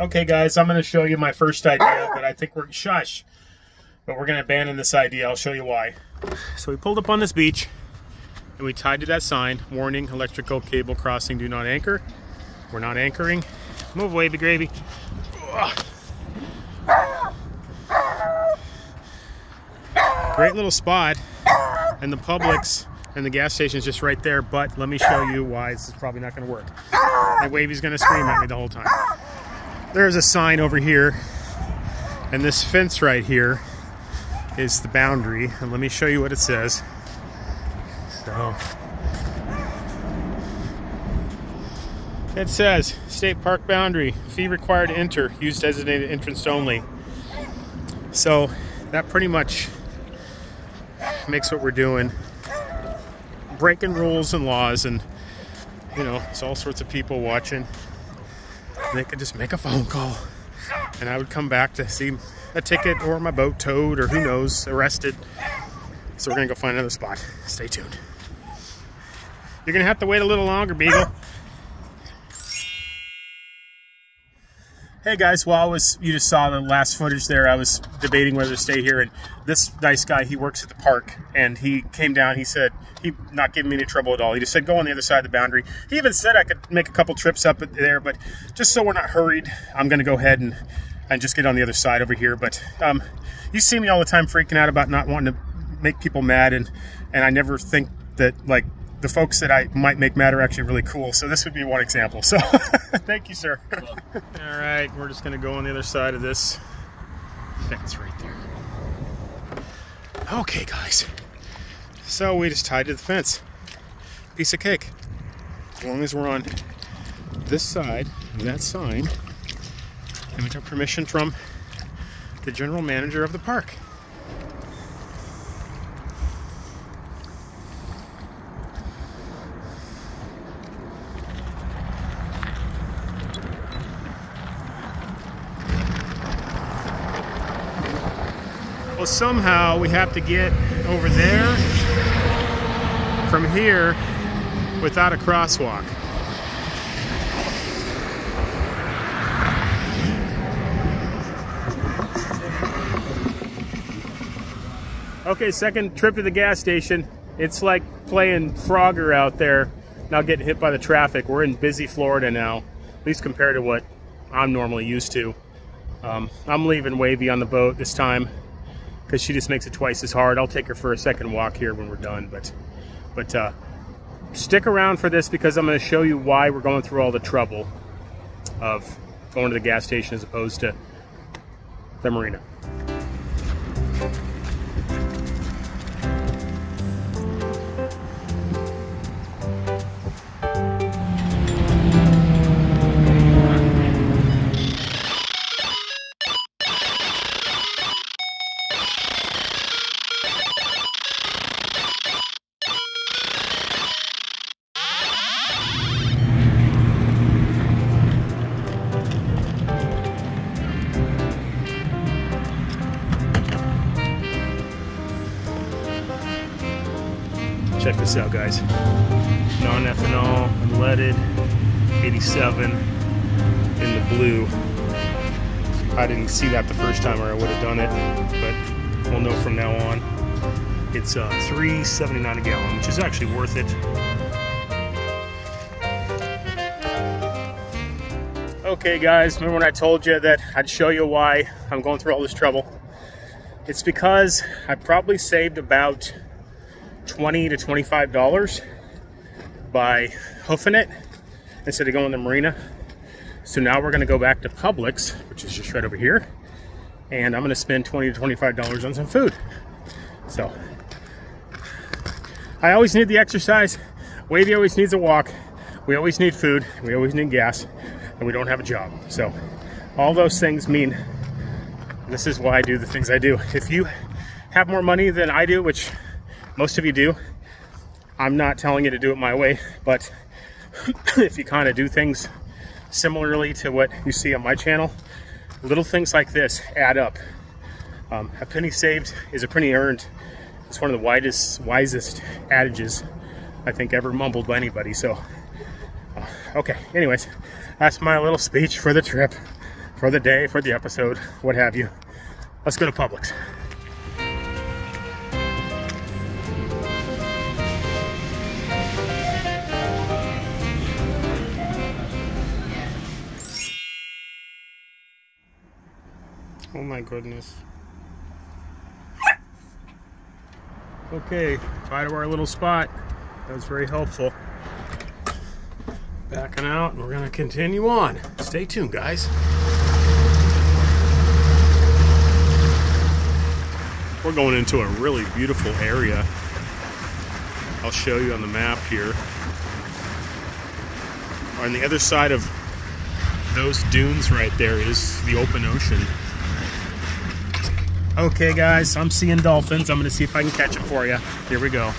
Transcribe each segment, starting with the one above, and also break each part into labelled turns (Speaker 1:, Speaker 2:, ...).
Speaker 1: Okay, guys, I'm going to show you my first idea, ah! but I think we're shush. But we're going to abandon this idea. I'll show you why. So we pulled up on this beach, and we tied to that sign, warning, electrical cable crossing, do not anchor. We're not anchoring. Move away, gravy. Great little spot, and the Publix and the gas station is just right there, but let me show you why this is probably not going to work. And Wavey's going to scream at me the whole time there's a sign over here and this fence right here is the boundary and let me show you what it says. So it says state park boundary fee required to enter use designated entrance only. So that pretty much makes what we're doing. Breaking rules and laws and you know it's all sorts of people watching they could just make a phone call and I would come back to see a ticket or my boat towed or who knows, arrested. So we're gonna go find another spot. Stay tuned. You're gonna have to wait a little longer, Beagle. Hey guys, well, I was, you just saw the last footage there. I was debating whether to stay here, and this nice guy, he works at the park, and he came down. He said, he not giving me any trouble at all. He just said, go on the other side of the boundary. He even said I could make a couple trips up there, but just so we're not hurried, I'm going to go ahead and, and just get on the other side over here. But um, you see me all the time freaking out about not wanting to make people mad, and, and I never think that, like, the folks that I might make mad are actually really cool. So this would be one example. So thank you, sir. All right, we're just gonna go on the other side of this fence right there. Okay, guys. So we just tied to the fence. Piece of cake. As long as we're on this side that sign, and we took permission from the general manager of the park. Somehow we have to get over there from here without a crosswalk. Okay, second trip to the gas station. It's like playing Frogger out there, not getting hit by the traffic. We're in busy Florida now, at least compared to what I'm normally used to. Um, I'm leaving Wavey on the boat this time because she just makes it twice as hard. I'll take her for a second walk here when we're done, but but uh, stick around for this because I'm going to show you why we're going through all the trouble of going to the gas station as opposed to the marina. Guys. Non-ethanol, unleaded, 87 in the blue. I didn't see that the first time or I would have done it, but we'll know from now on. It's uh, 3.79 a gallon, which is actually worth it. Okay, guys, remember when I told you that I'd show you why I'm going through all this trouble? It's because I probably saved about 20 to 25 dollars by hoofing it instead of going to the marina. So now we're going to go back to Publix which is just right over here and I'm going to spend 20 to 25 dollars on some food. So I always need the exercise. Wavey always needs a walk. We always need food. We always need gas and we don't have a job. So all those things mean this is why I do the things I do. If you have more money than I do which most of you do. I'm not telling you to do it my way, but if you kind of do things similarly to what you see on my channel, little things like this add up. Um, a penny saved is a penny earned. It's one of the widest, wisest adages I think ever mumbled by anybody. So, uh, okay. Anyways, that's my little speech for the trip. for the day, for the episode, what have you. Let's go to Publix. My goodness. Okay, bye to our little spot. That was very helpful. Backing out, and we're gonna continue on. Stay tuned, guys. We're going into a really beautiful area. I'll show you on the map here. On the other side of those dunes right there is the open ocean. Okay, guys, I'm seeing dolphins. I'm going to see if I can catch it for you. Here we go.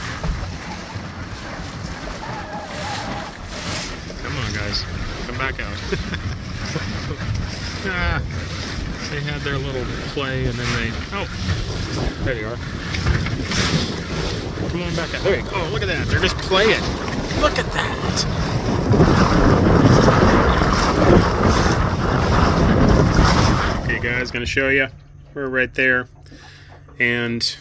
Speaker 1: Come on, guys. Come back out. ah, they had their little play and then they. Oh, there you are. Come on back out. There you go. Oh, look at that. They're just playing. Look at that. Okay, guys, going to show you. We're right there. And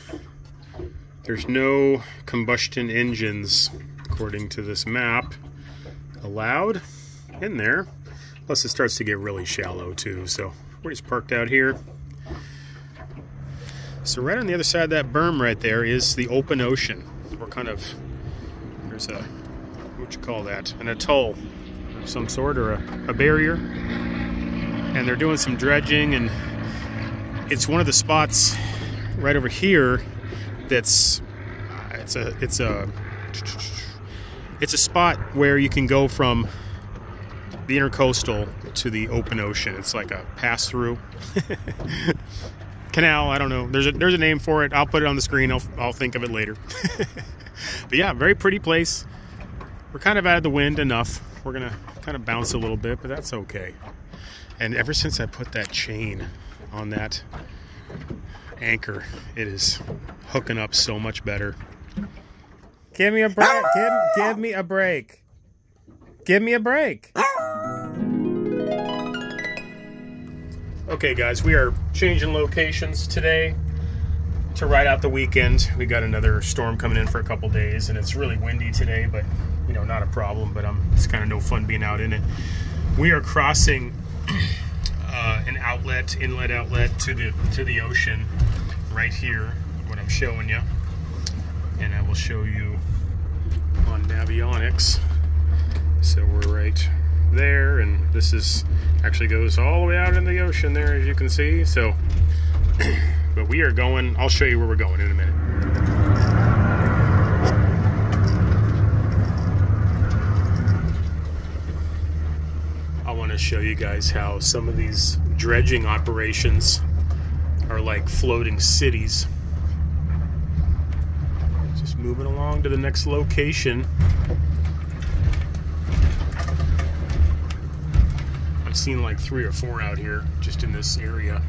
Speaker 1: there's no combustion engines, according to this map, allowed in there. Plus, it starts to get really shallow, too. So, we're just parked out here. So, right on the other side of that berm right there is the open ocean. We're kind of, there's a, what you call that? An atoll of some sort or a, a barrier. And they're doing some dredging and it's one of the spots right over here that's uh, it's a it's a it's a spot where you can go from the intercoastal to the open ocean. It's like a pass through canal. I don't know. There's a there's a name for it. I'll put it on the screen. I'll I'll think of it later. but yeah, very pretty place. We're kind of out of the wind enough. We're gonna kind of bounce a little bit, but that's okay. And ever since I put that chain on that anchor. It is hooking up so much better. Give me a break. Give, give me a break. Give me a break. Okay, guys, we are changing locations today to ride out the weekend. We got another storm coming in for a couple days, and it's really windy today, but you know, not a problem. But um, it's kind of no fun being out in it. We are crossing uh, an outlet, inlet outlet to the to the ocean, right here. What I'm showing you, and I will show you on Navionics. So we're right there, and this is actually goes all the way out in the ocean there, as you can see. So, but we are going. I'll show you where we're going in a minute. Show you guys how some of these dredging operations are like floating cities. Just moving along to the next location. I've seen like three or four out here just in this area.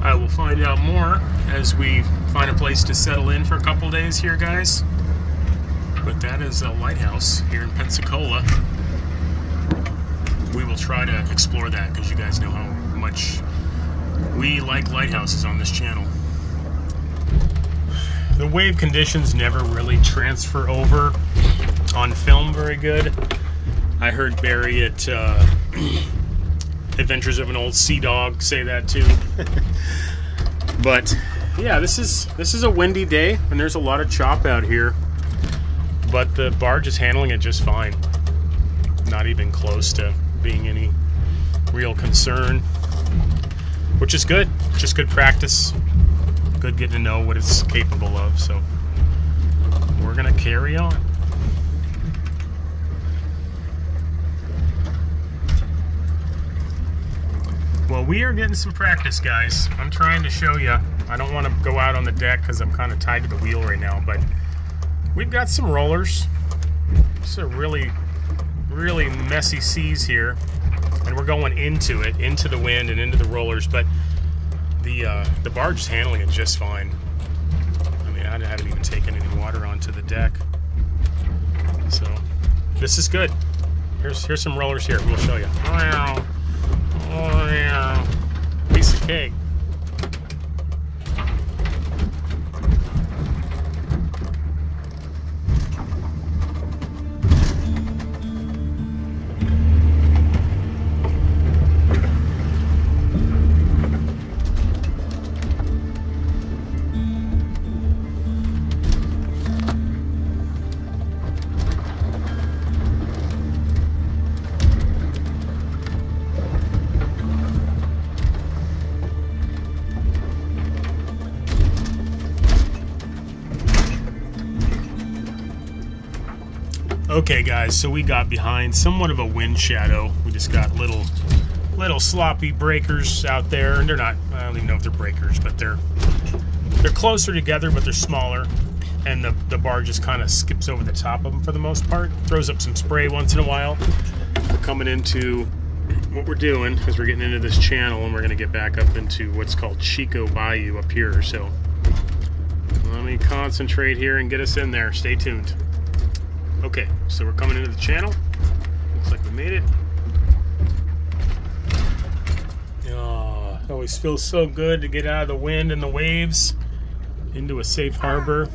Speaker 1: I will find out more as we find a place to settle in for a couple days here, guys but that is a lighthouse here in Pensacola. We will try to explore that because you guys know how much we like lighthouses on this channel. The wave conditions never really transfer over on film very good. I heard Barry at uh, Adventures of an Old Sea Dog say that too. but yeah, this is this is a windy day and there's a lot of chop out here but the barge is handling it just fine. Not even close to being any real concern, which is good. Just good practice. Good getting to know what it's capable of. So we're going to carry on. Well, we are getting some practice, guys. I'm trying to show you. I don't want to go out on the deck because I'm kind of tied to the wheel right now, but We've got some rollers. It's a really, really messy seas here. And we're going into it, into the wind and into the rollers, but the uh, the barge is handling it just fine. I mean, I haven't even taken any water onto the deck. So, this is good. Here's here's some rollers here. We'll show you. Oh, yeah. Piece of cake. Okay, guys, so we got behind somewhat of a wind shadow. We just got little, little sloppy breakers out there, and they're not. I don't even know if they're breakers, but they're they're closer together, but they're smaller, and the the bar just kind of skips over the top of them for the most part. Throws up some spray once in a while. We're coming into what we're doing is we're getting into this channel, and we're going to get back up into what's called Chico Bayou up here. So let me concentrate here and get us in there. Stay tuned. Okay, so we're coming into the channel. Looks like we made it. Oh, it always feels so good to get out of the wind and the waves into a safe harbor.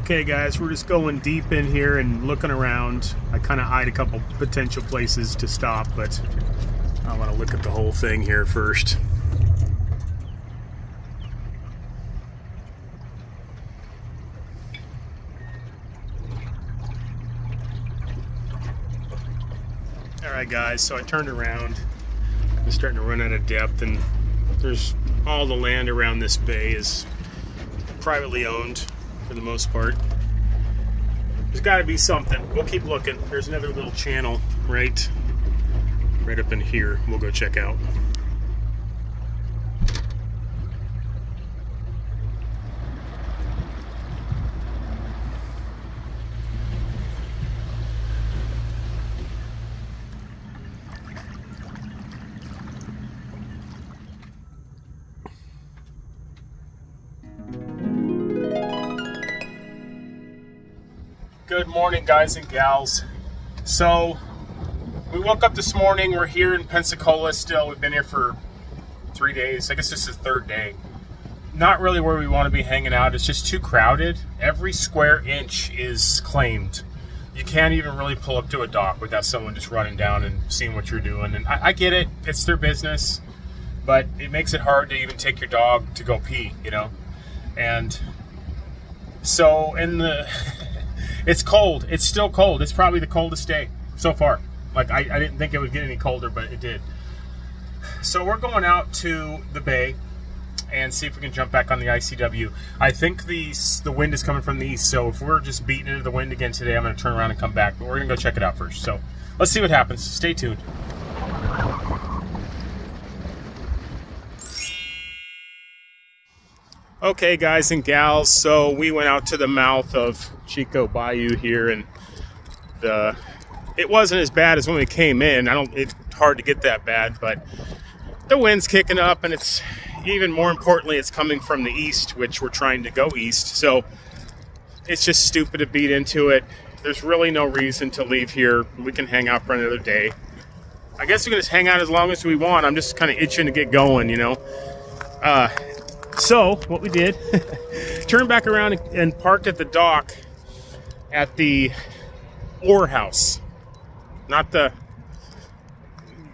Speaker 1: Okay guys, we're just going deep in here and looking around. I kind of eyed a couple potential places to stop, but I want to look at the whole thing here first. Alright guys, so I turned around. I'm starting to run out of depth and there's all the land around this bay is privately owned for the most part. There's got to be something. We'll keep looking. There's another little channel right, right up in here. We'll go check out. Morning, guys and gals. So, we woke up this morning. We're here in Pensacola still. We've been here for three days. I guess this is the third day. Not really where we want to be hanging out. It's just too crowded. Every square inch is claimed. You can't even really pull up to a dock without someone just running down and seeing what you're doing. And I, I get it. It's their business. But it makes it hard to even take your dog to go pee, you know? And so in the... It's cold. It's still cold. It's probably the coldest day so far. Like, I, I didn't think it would get any colder, but it did. So we're going out to the bay and see if we can jump back on the ICW. I think the the wind is coming from the east, so if we're just beating into the wind again today, I'm going to turn around and come back. But we're going to go check it out first. So let's see what happens. Stay tuned. Okay, guys and gals, so we went out to the mouth of Chico Bayou here, and the it wasn't as bad as when we came in. I don't. It's hard to get that bad, but the wind's kicking up, and it's even more importantly, it's coming from the east, which we're trying to go east. So it's just stupid to beat into it. There's really no reason to leave here. We can hang out for another day. I guess we can just hang out as long as we want. I'm just kind of itching to get going, you know. Uh, so what we did, turned back around and parked at the dock at the Ore House, not the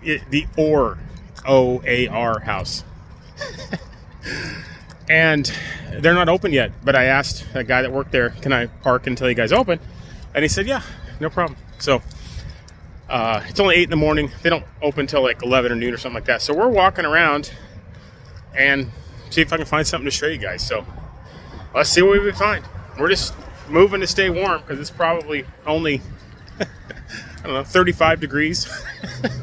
Speaker 1: the Ore O A R house. and they're not open yet. But I asked a guy that worked there, "Can I park until you guys open?" And he said, "Yeah, no problem." So uh, it's only eight in the morning. They don't open till like eleven or noon or something like that. So we're walking around and see if I can find something to show you guys. So let's see what we find. We're just moving to stay warm because it's probably only I don't know 35 degrees,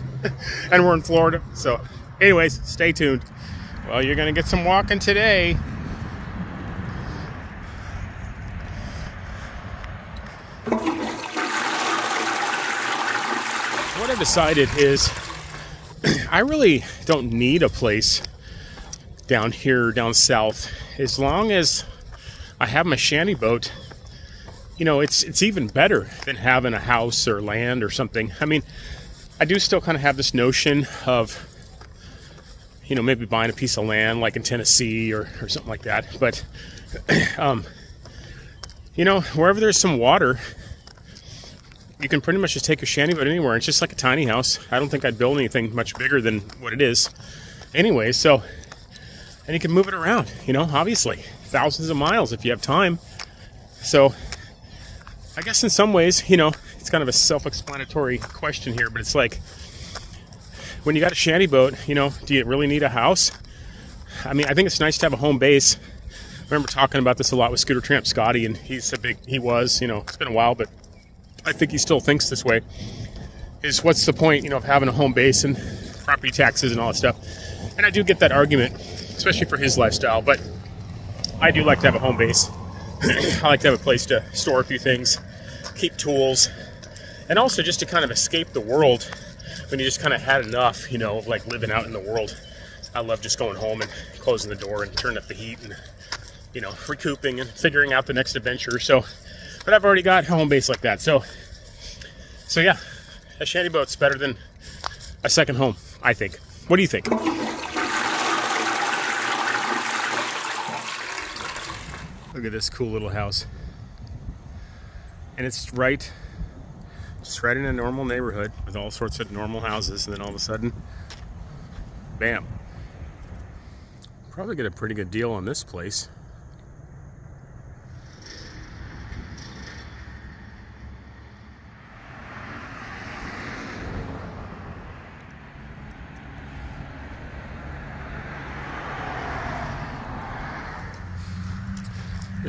Speaker 1: and we're in Florida. So, anyways, stay tuned. Well, you're gonna get some walking today. what I've decided is I really don't need a place down here down south as long as I have my shanty boat you know it's it's even better than having a house or land or something I mean I do still kind of have this notion of you know maybe buying a piece of land like in Tennessee or, or something like that but um, you know wherever there's some water you can pretty much just take a shanty boat anywhere. It's just like a tiny house. I don't think I'd build anything much bigger than what it is. Anyway, so and you can move it around, you know, obviously. Thousands of miles if you have time. So I guess in some ways, you know, it's kind of a self-explanatory question here, but it's like when you got a shanty boat, you know, do you really need a house? I mean, I think it's nice to have a home base. I remember talking about this a lot with Scooter Tramp Scotty, and he's a big, he was, you know, it's been a while, but I think he still thinks this way, is what's the point, you know, of having a home base and property taxes and all that stuff. And I do get that argument, especially for his lifestyle, but I do like to have a home base. I like to have a place to store a few things, keep tools, and also just to kind of escape the world when you just kind of had enough, you know, of like living out in the world. I love just going home and closing the door and turning up the heat and, you know, recouping and figuring out the next adventure. So but I've already got a home base like that. So, so yeah, a shanty boat's better than a second home, I think. What do you think? Look at this cool little house. And it's right, just right in a normal neighborhood with all sorts of normal houses. And then all of a sudden, bam. Probably get a pretty good deal on this place.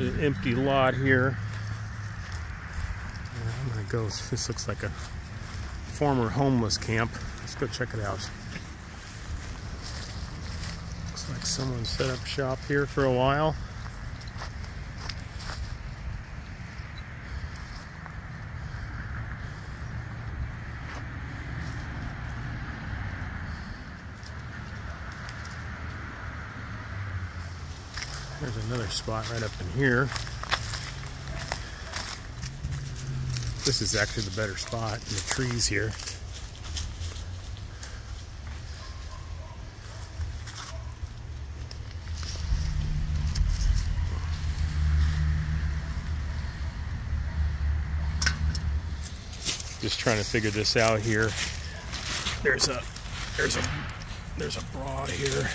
Speaker 1: An empty lot here. I'm gonna go, this looks like a former homeless camp. Let's go check it out. Looks like someone set up shop here for a while. There's another spot right up in here. This is actually the better spot in the trees here. Just trying to figure this out here. There's a there's a there's a broad here,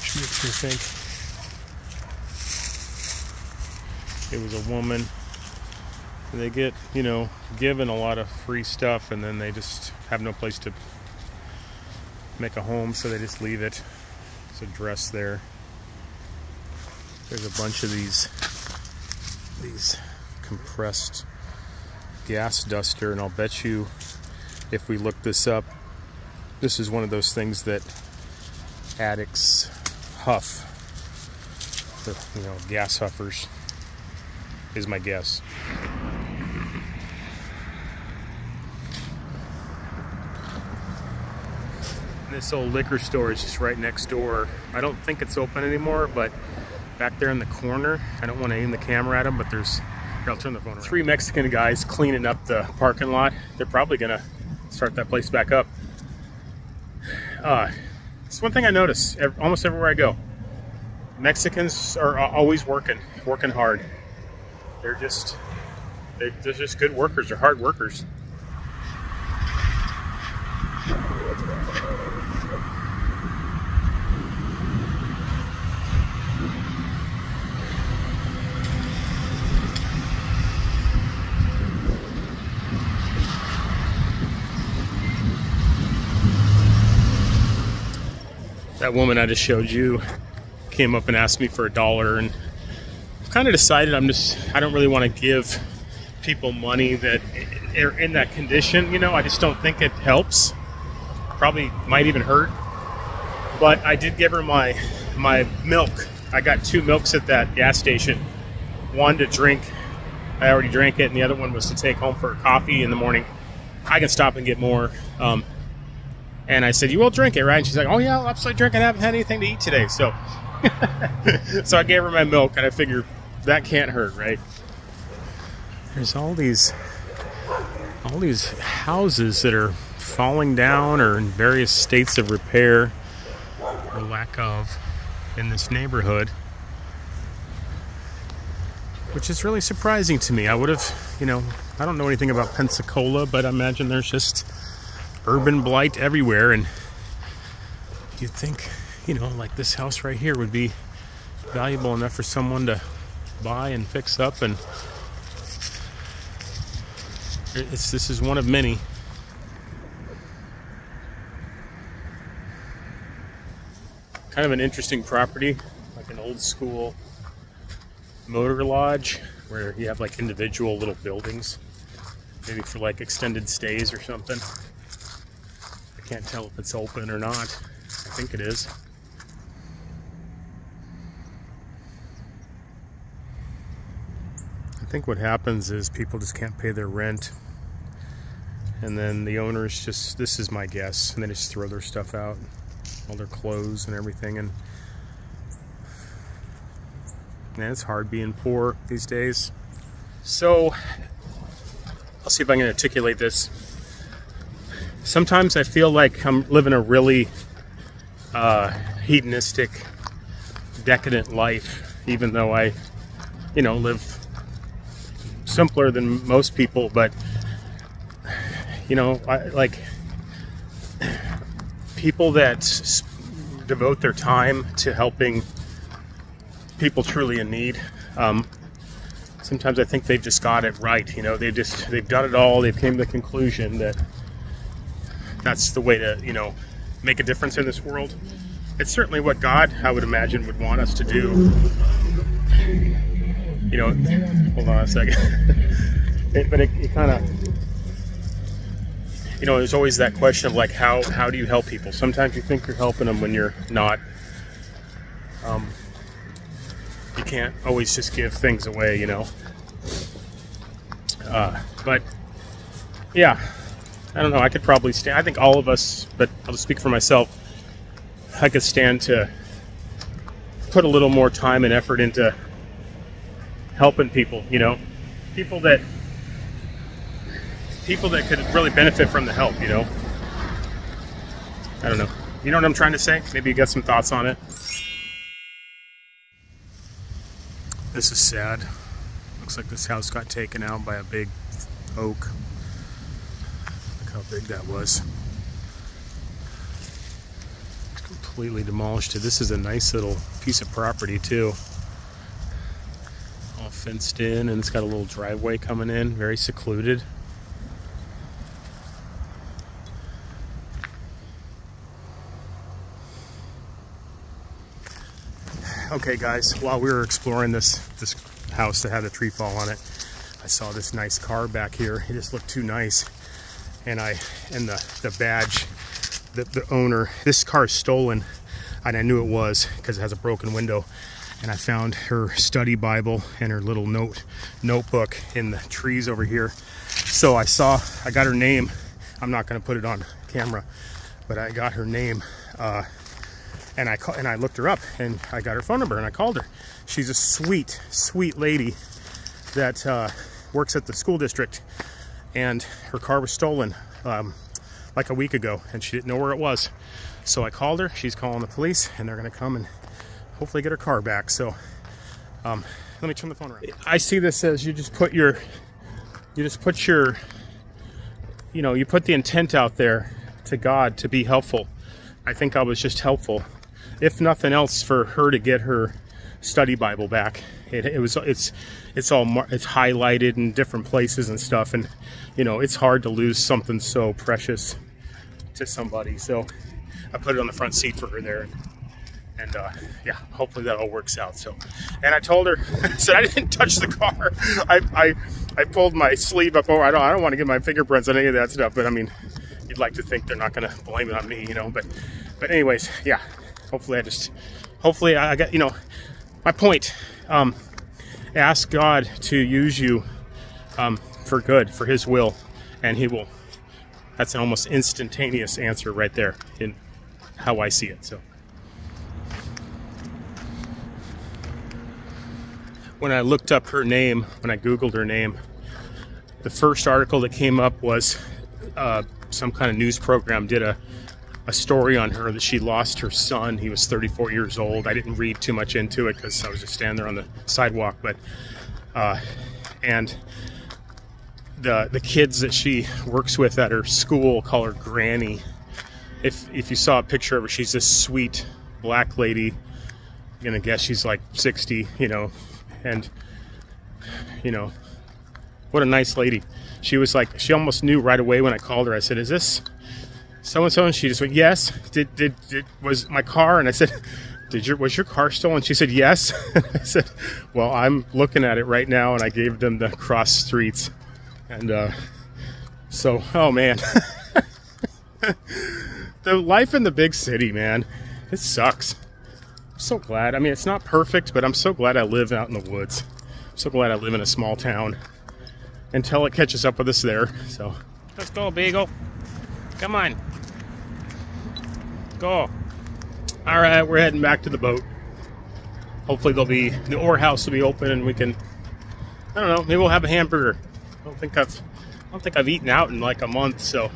Speaker 1: which makes me think it was a woman. They get, you know, given a lot of free stuff and then they just have no place to make a home, so they just leave it. It's a dress there. There's a bunch of these these compressed gas duster and I'll bet you if we look this up this is one of those things that addicts huff the you know gas huffers is my guess. This old liquor store is just right next door. I don't think it's open anymore, but back there in the corner, I don't want to aim the camera at them, but there's, here, I'll turn the phone around. Three Mexican guys cleaning up the parking lot. They're probably gonna start that place back up. Uh, it's one thing I notice almost everywhere I go. Mexicans are always working, working hard. They're just they're, just good workers. They're hard workers. that woman I just showed you came up and asked me for a dollar and kind of decided I'm just I don't really want to give people money that are in that condition. You know, I just don't think it helps. Probably might even hurt. But I did give her my my milk. I got two milks at that gas station. One to drink. I already drank it, and the other one was to take home for coffee in the morning. I can stop and get more. Um, and I said, "You will drink it, right?" And she's like, "Oh yeah, I'll absolutely drink. It. I haven't had anything to eat today." So, so I gave her my milk, and I figured that can't hurt, right? There's all these, all these houses that are falling down or in various states of repair or lack of in this neighborhood, which is really surprising to me. I would have, you know, I don't know anything about Pensacola, but I imagine there's just urban blight everywhere, and you'd think, you know, like this house right here would be valuable enough for someone to buy and fix up, and it's this is one of many. Kind of an interesting property, like an old school motor lodge where you have like individual little buildings, maybe for like extended stays or something. I can't tell if it's open or not. I think it is. I think what happens is people just can't pay their rent. And then the owners just, this is my guess, and they just throw their stuff out, all their clothes and everything. And man, it's hard being poor these days. So, I'll see if I can articulate this sometimes I feel like I'm living a really uh, hedonistic, decadent life, even though I, you know, live simpler than most people. But you know, I, like people that s- devote their time to helping people truly in need. Um, sometimes I think they've just got it right. You know, they just they've done it all. They've came to the conclusion that that's the way to you know make a difference in this world. It's certainly what God, I would imagine, would want us to do. You know, hold on a second. it, but it, it kind of, you know, there's always that question of like, how how do you help people? Sometimes you think you're helping them when you're not. Um, you can't always just give things away, you know. Uh, but yeah, I don't know. I could probably stand. I think all of us, but I'll speak for myself. I could stand to put a little more time and effort into helping people. You know, people that people that could really benefit from the help. You know, I don't know. You know what I'm trying to say? Maybe you got some thoughts on it. This is sad. Looks like this house got taken out by a big oak. Look how big that was. It's completely demolished. This is a nice little piece of property too. Fenced in and it's got a little driveway coming in, very secluded. Okay guys, while we were exploring this this house that had a tree fall on it, I saw this nice car back here. It just looked too nice. And I and the, the badge, the, the owner, this car is stolen, and I knew it was because it has a broken window. And I found her study Bible and her little note notebook in the trees over here. So I saw I got her name. I'm not gonna put it on camera, but I got her name. Uh, and I and I looked her up and I got her phone number and I called her. She's a sweet, sweet lady that uh, works at the school district, and her car was stolen um, like a week ago, and she didn't know where it was. So I called her. She's calling the police, and they're gonna come and hopefully get her car back. So um, let me turn the phone around. I see this as you just put your, you just put your, you know, you put the intent out there to God to be helpful. I think I was just helpful if nothing else, for her to get her study Bible back. It, it, was it's it's all it's highlighted in different places and stuff, and you know it's hard to lose something so precious to somebody. So I put it on the front seat for her there, and uh, yeah, hopefully that all works out. So, and I told her, I said I didn't touch the car. I I, I pulled my sleeve up over. I don't I don't want to get my fingerprints on any of that stuff, but I mean, you'd like to think they're not going to blame it on me, you know. But but anyways, yeah hopefully I just, hopefully I got, you know, my point. Um, ask God to use you um, for good, for His will, and He will That's an almost instantaneous answer right there in how I see it. So. When I looked up her name, when I Googled her name, the first article that came up was uh, some kind of news program did a, a story on her that she lost her son. He was 34 years old. I didn't read too much into it because I was just standing there on the sidewalk, but uh, and the the kids that she works with at her school call her Granny. If if you saw a picture of her, she's this sweet black lady. I'm gonna guess she's like 60, you know, and you know, what a nice lady. She was like, she almost knew right away when I called her. I said, "Is this so and so?" And she just went, "Yes." Did did did was my car? And I said. Did your was your car stolen? She said yes. I said, "Well, I'm looking at it right now," and I gave them the cross streets. And uh, so, oh man, the life in the big city, man, it sucks. So glad. I mean, it's not perfect, but I'm so glad I live out in the woods. I'm so glad I live in a small town until it catches up with us there. So, let's go, Beagle. Come on. Go. All right, we're heading back to the boat. Hopefully, there'll be the oar house will be open and we can. I don't know. Maybe we'll have a hamburger. I don't think I've. I don't think I've eaten out in like a month, so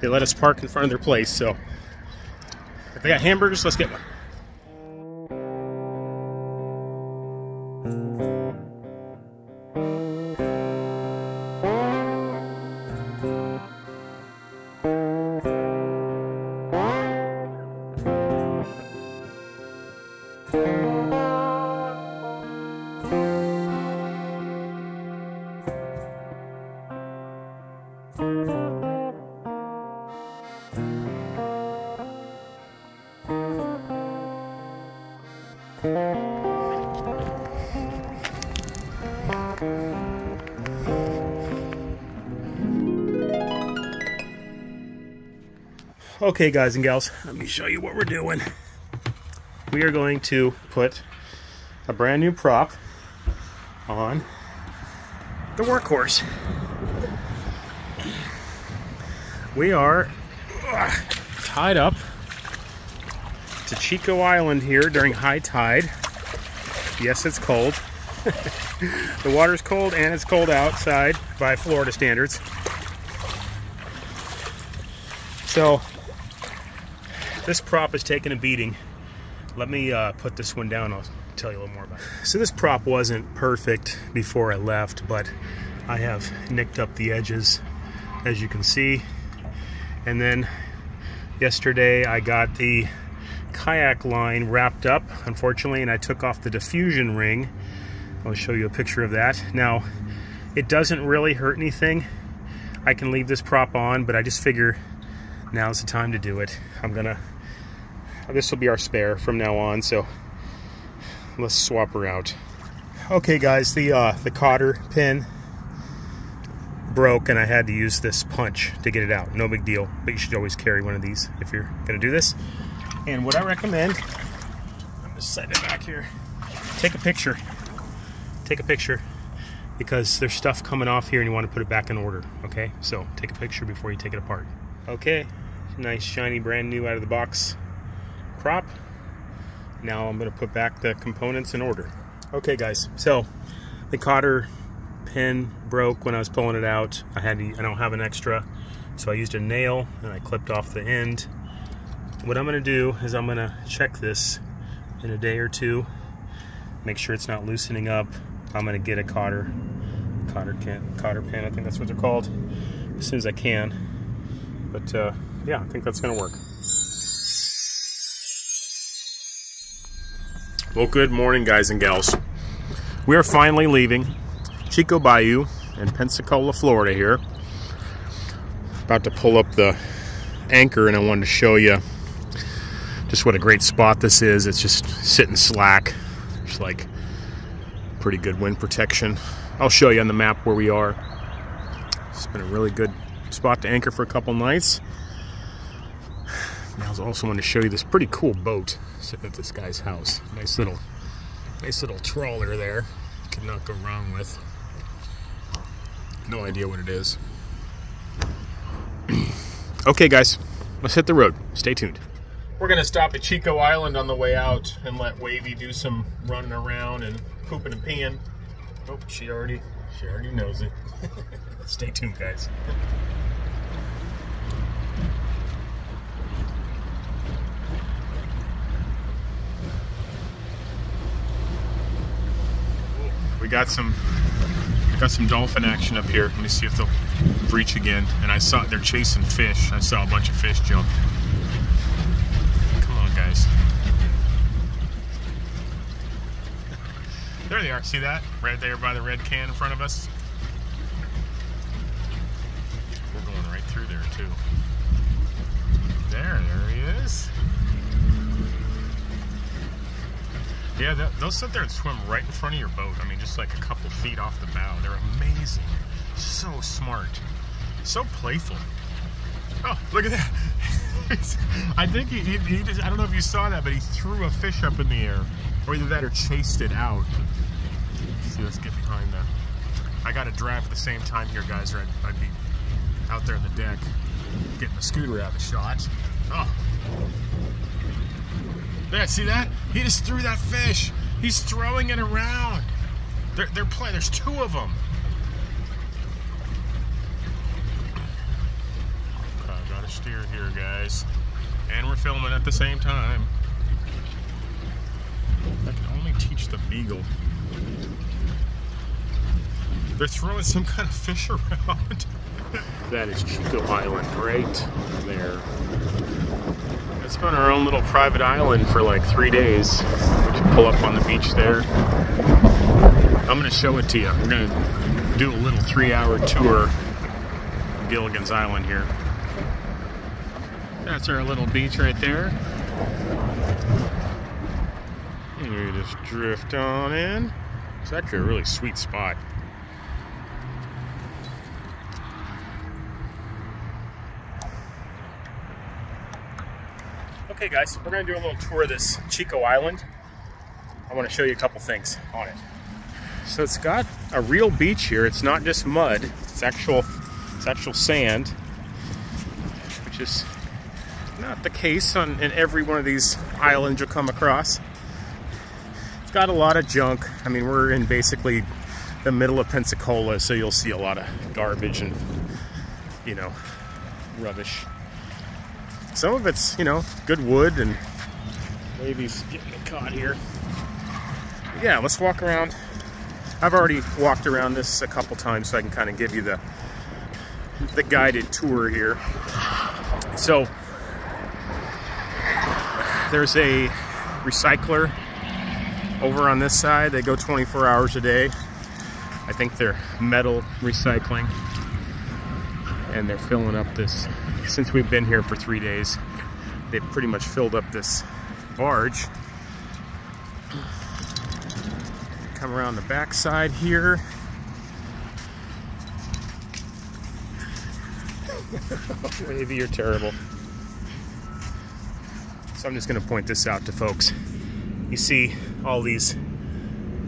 Speaker 1: they let us park in front of their place. So if they got hamburgers, let's get one. Okay, guys and gals, let me show you what we're doing. We are going to put a brand new prop on the workhorse. We are uh, tied up to Chico Island here during high tide. Yes, it's cold. the water's cold and it's cold outside by Florida standards. So this prop is taking a beating. Let me uh, put this one down. I'll tell you a little more about it. So this prop wasn't perfect before I left, but I have nicked up the edges, as you can see. And then yesterday I got the kayak line wrapped up, unfortunately, and I took off the diffusion ring. I'll show you a picture of that. Now, it doesn't really hurt anything. I can leave this prop on, but I just figure now's the time to do it. I'm gonna this will be our spare from now on, so let's swap her out. Okay, guys, the uh, the cotter pin broke, and I had to use this punch to get it out. No big deal, but you should always carry one of these if you're gonna do this. And what I recommend, I'm just setting it back here. Take a picture. Take a picture because there's stuff coming off here and you want to put it back in order. Okay, so take a picture before you take it apart. Okay, nice shiny brand new out of the box prop. Now I'm going to put back the components in order. Okay guys, so the cotter pin broke when I was pulling it out. I had to, I don't have an extra, so I used a nail and I clipped off the end. What I'm going to do is I'm going to check this in a day or two, make sure it's not loosening up. I'm going to get a cotter, cotter, can, cotter pin, I think that's what they're called, as soon as I can. But uh, yeah, I think that's going to work. Well, good morning, guys and gals. We are finally leaving Chico Bayou in Pensacola, Florida here. About to pull up the anchor, and I wanted to show you just what a great spot this is. It's just sitting slack. It's like pretty good wind protection. I'll show you on the map where we are. It's been a really good spot to anchor for a couple nights. I was also want to show you this pretty cool boat sitting at this guy's house. Nice little, nice little trawler there. Could not go wrong with. No idea what it is. okay, guys, let's hit the road. Stay tuned. We're gonna stop at Chico Island on the way out and let Wavey do some running around and pooping and peeing. Oh, she already, she already knows it. Stay tuned, guys. We got some got some dolphin action up here. Let me see if they'll breach again. And I saw they're chasing fish. I saw a bunch of fish jump. Come on, guys. There they are. See that? Right there by the red can in front of us. We're going right through there too. There, there he is. Yeah, they'll sit there and swim right in front of your boat. I mean, just like a couple feet off the bow. They're amazing. So smart. So playful. Oh, look at that. I think he, he, he just, I don't know if you saw that, but he threw a fish up in the air. Or either that or chased it out. Let's see, let's get behind that. I got to drive at the same time here, guys, or I'd, I'd be out there in the deck getting the scooter out of the shot. Oh. There, see that? He just threw that fish. He's throwing it around. They're, they're playing. There's two of them. Okay, got to steer here, guys. And we're filming at the same time. I can only teach the beagle. They're throwing some kind of fish around. that is Chico Island right there. It's been our own little private island for like three days. We just pull up on the beach there. I'm gonna show it to you. We're gonna do a little three hour tour Gilligan's Island here. That's our little beach right there. And we just drift on in. It's actually a really sweet spot. Okay guys, we're gonna do a little tour of this Chico Island. I wanna show you a couple things on it. So it's got a real beach here. It's not just mud, it's actual, it's actual sand, which is not the case on in every one of these islands you'll come across. It's got a lot of junk. I mean, we're in basically the middle of Pensacola, so you'll see a lot of garbage and, you know, rubbish. Some of it's, you know, good wood and maybe getting caught here. Yeah, let's walk around. I've already walked around this a couple times so I can kind of give you the the guided tour here. So there's a recycler over on this side. They go 24 hours a day. I think they're metal recycling and they're filling up this since we've been here for three days, they've pretty much filled up this barge. Come around the back side here. Wavey, you're terrible. So I'm just gonna point this out to folks. You see all these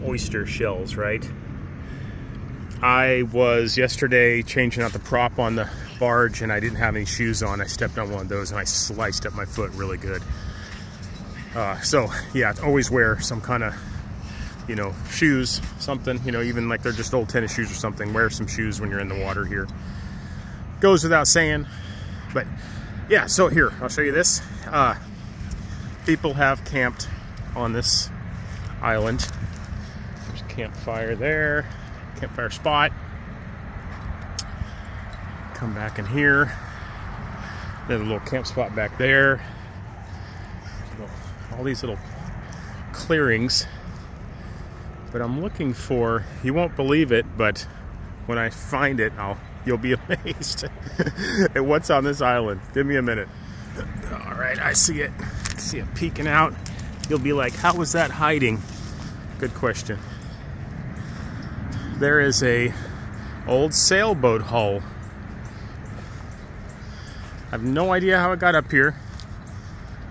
Speaker 1: oyster shells, right? I was yesterday changing out the prop on the barge and I didn't have any shoes on. I stepped on one of those and I sliced up my foot really good. Uh, so yeah, always wear some kind of, you know, shoes, something, you know, even like they're just old tennis shoes or something. Wear some shoes when you're in the water here. Goes without saying, but yeah, so here, I'll show you this. Uh, people have camped on this island. There's campfire there, campfire spot come back in here. There's a little camp spot back there. All these little clearings. But I'm looking for, you won't believe it, but when I find it, I'll you'll be amazed at what's on this island. Give me a minute. All right, I see it. I see it peeking out. You'll be like, how was that hiding? Good question. There is a old sailboat hull I have no idea how it got up here.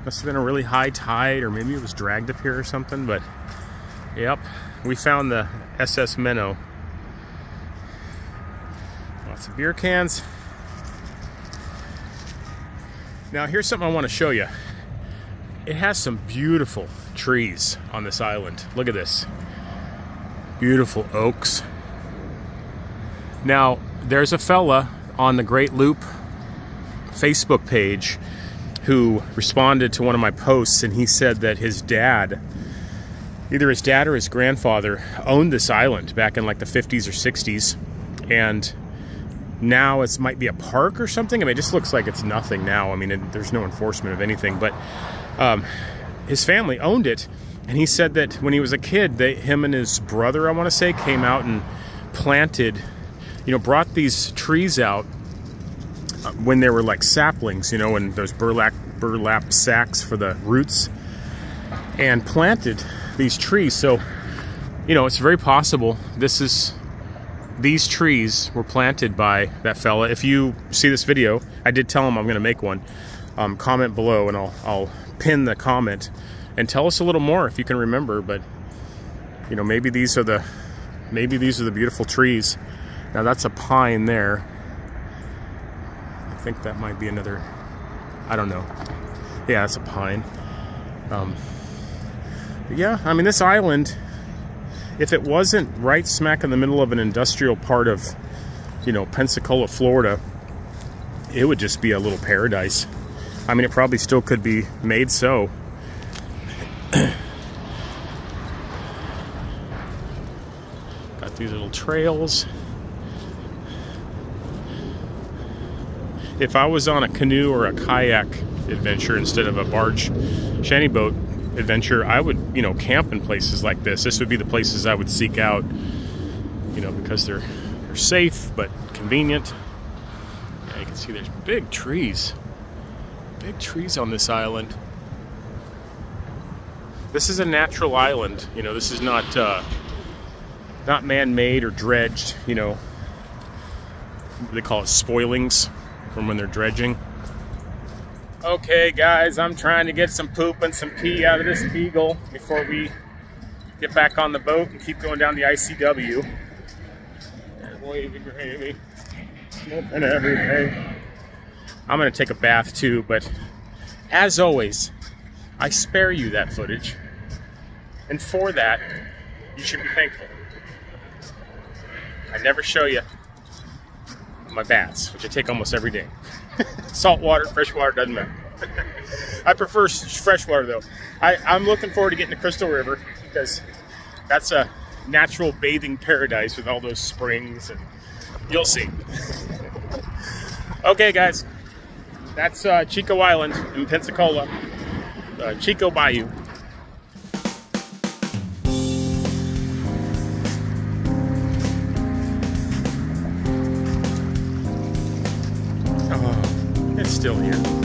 Speaker 1: Must have been a really high tide, or maybe it was dragged up here or something, but yep, we found the SS Minnow. Lots of beer cans. Now, here's something I want to show you. It has some beautiful trees on this island. Look at this. Beautiful oaks. Now, there's a fella on the Great Loop Facebook page who responded to one of my posts and he said that his dad either his dad or his grandfather owned this island back in like the 50s or 60s and now it might be a park or something. I mean, it just looks like it's nothing now. I mean, it, there's no enforcement of anything, but um, his family owned it. And he said that when he was a kid, they, him and his brother, I want to say, came out and planted, you know, brought these trees out uh, when they were like saplings, you know, and those burlap burlap sacks for the roots, and planted these trees. So, you know, it's very possible this is these trees were planted by that fella. If you see this video, I did tell him I'm going to make one. Um, comment below and I'll, I'll pin the comment and tell us a little more if you can remember. But you know, maybe these are the maybe these are the beautiful trees. Now that's a pine there. Think that might be another. I don't know. Yeah, that's a pine. Um, yeah, I mean this island if it wasn't right smack in the middle of an industrial part of, you know, Pensacola, Florida, it would just be a little paradise. I mean, it probably still could be made so. Got these little trails. If I was on a canoe or a kayak adventure instead of a barge shanty boat, adventure, I would, you know, camp in places like this. This would be the places I would seek out, you know, because they're they're safe but convenient. Yeah, you can see there's big trees, big trees on this island. This is a natural island, you know. This is not uh, not man-made or dredged, you know. They call it spoilings from when they're dredging. Okay, guys, I'm trying to get some poop and some pee out of this beagle before we get back on the boat and keep going down the ICW. Smoking everything. I'm gonna take a bath too, but as always, I spare you that footage. And for that, you should be thankful. I never show you my baths, which I take almost every day. Salt water, fresh water, doesn't matter. I prefer fresh water though. I, I'm looking forward to getting to Crystal River because that's a natural bathing paradise with all those springs and you'll see. okay guys, that's uh, Chico Island in Pensacola, uh, Chico Bayou. still here.